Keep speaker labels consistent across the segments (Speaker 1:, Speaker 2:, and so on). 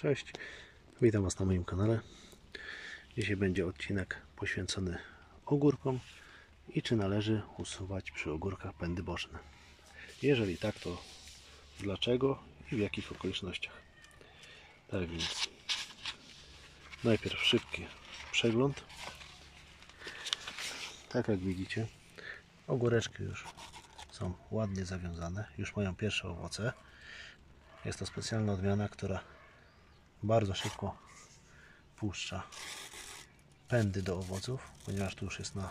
Speaker 1: Cześć, witam Was na moim kanale. Dzisiaj będzie odcinek poświęcony ogórkom i czy należy usuwać przy ogórkach pędy boczne. Jeżeli tak, to dlaczego i w jakich okolicznościach. Tak więc najpierw szybki przegląd. Tak jak widzicie, ogóreczki już są ładnie zawiązane, już mają pierwsze owoce. Jest to specjalna odmiana, która bardzo szybko puszcza pędy do owoców, ponieważ tu już jest na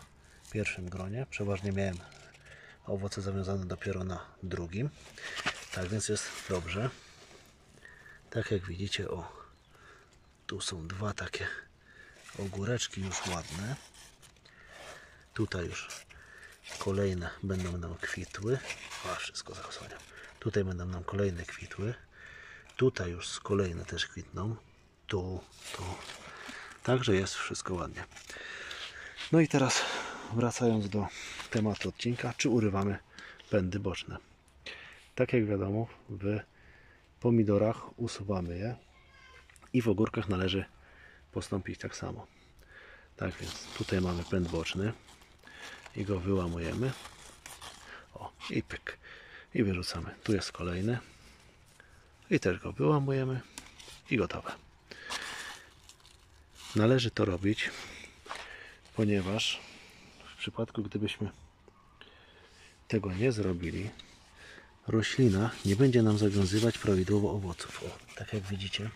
Speaker 1: pierwszym gronie. Przeważnie miałem owoce zawiązane dopiero na drugim. Tak więc jest dobrze. Tak jak widzicie, o tu są dwa takie ogóreczki już ładne. Tutaj już kolejne będą nam kwitły. A wszystko zasłaniam. Tutaj będą nam kolejne kwitły. Tutaj już kolejne też kwitną. Tu, tu. Także jest wszystko ładnie. No i teraz wracając do tematu odcinka, czy urywamy pędy boczne. Tak jak wiadomo, w pomidorach usuwamy je i w ogórkach należy postąpić tak samo. Tak więc tutaj mamy pęd boczny i go wyłamujemy. O, i pyk. I wyrzucamy. Tu jest kolejny. I go wyłamujemy i gotowe. Należy to robić, ponieważ w przypadku gdybyśmy tego nie zrobili, roślina nie będzie nam zawiązywać prawidłowo owoców. O, tak jak widzicie,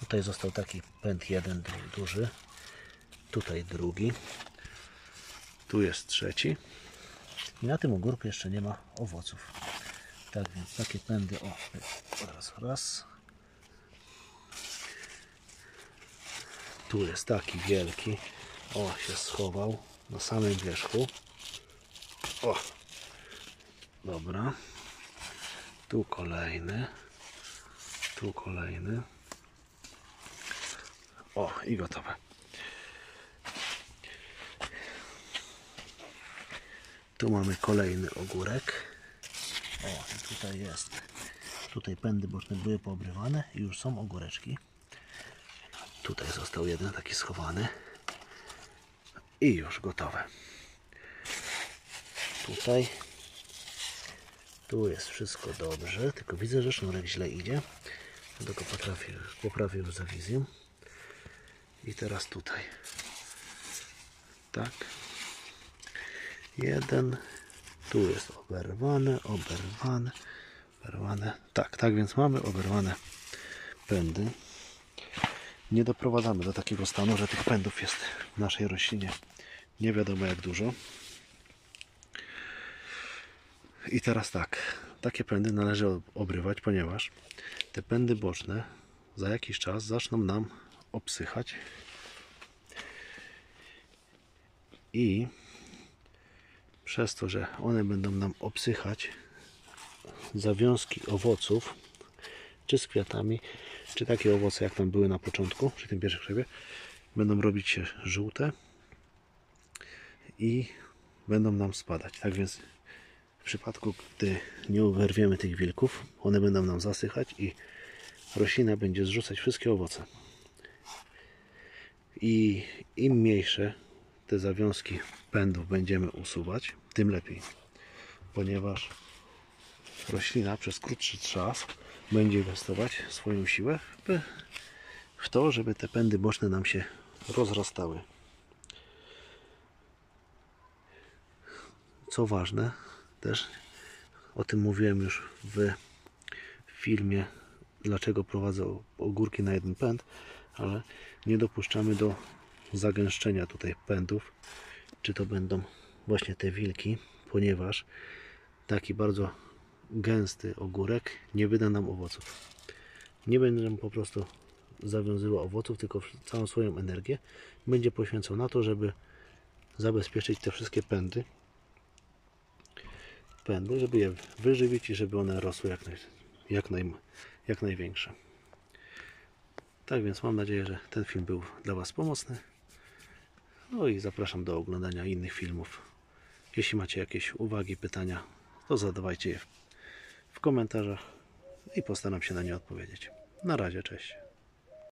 Speaker 1: tutaj został taki pęd jeden duży, tutaj drugi, tu jest trzeci i na tym ogórku jeszcze nie ma owoców. Tak więc takie pędy, o, od razu raz. Tu jest taki wielki, o, się schował na samym wierzchu. O, dobra. Tu kolejny, tu kolejny. O, i gotowe. Tu mamy kolejny ogórek. O, i tutaj jest. Tutaj pędy boczne były poobrywane i już są ogóreczki. Tutaj został jeden taki schowany. I już gotowe. Tutaj. Tu jest wszystko dobrze, tylko widzę, że sznurek źle idzie. Dlatego potrafię, poprawię już za wizją. I teraz tutaj. Tak. Jeden. Tu jest oberwane, oberwane, oberwane. Tak, tak więc mamy oberwane pędy. Nie doprowadzamy do takiego stanu, że tych pędów jest w naszej roślinie nie wiadomo jak dużo. I teraz tak, takie pędy należy obrywać, ponieważ te pędy boczne za jakiś czas zaczną nam obsychać i przez to, że one będą nam obsychać zawiązki owoców, czy z kwiatami, czy takie owoce jak tam były na początku, przy tym pierwszym krzewie, będą robić się żółte i będą nam spadać. Tak więc w przypadku, gdy nie uwerwiemy tych wilków, one będą nam zasychać i roślina będzie zrzucać wszystkie owoce. I im mniejsze te zawiązki pędów będziemy usuwać, tym lepiej. Ponieważ roślina przez krótszy czas będzie inwestować swoją siłę w to, żeby te pędy boczne nam się rozrastały. Co ważne, też o tym mówiłem już w filmie, dlaczego prowadzę ogórki na jeden pęd, ale nie dopuszczamy do zagęszczenia tutaj pędów, czy to będą właśnie te wilki, ponieważ taki bardzo gęsty ogórek nie wyda nam owoców. Nie będzie nam po prostu zawiązywał owoców, tylko całą swoją energię będzie poświęcał na to, żeby zabezpieczyć te wszystkie pędy, pędy, żeby je wyżywić i żeby one rosły jak, naj, jak, naj, jak największe. Tak więc mam nadzieję, że ten film był dla Was pomocny. No i zapraszam do oglądania innych filmów. Jeśli macie jakieś uwagi, pytania, to zadawajcie je w komentarzach i postaram się na nie odpowiedzieć. Na razie, cześć.